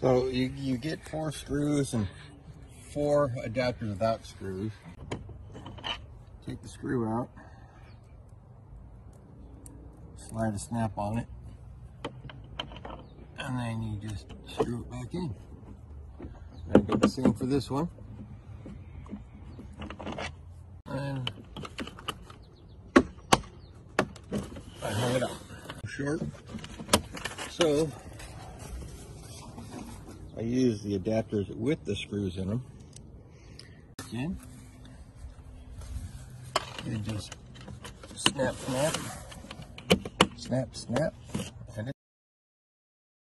So you, you get four screws and four adapters without screws. Take the screw out. Slide a snap on it. And then you just screw it back in. I did the same for this one. And I hung it up. Short. So I use the adapters with the screws in them. And just snap, snap, snap, snap.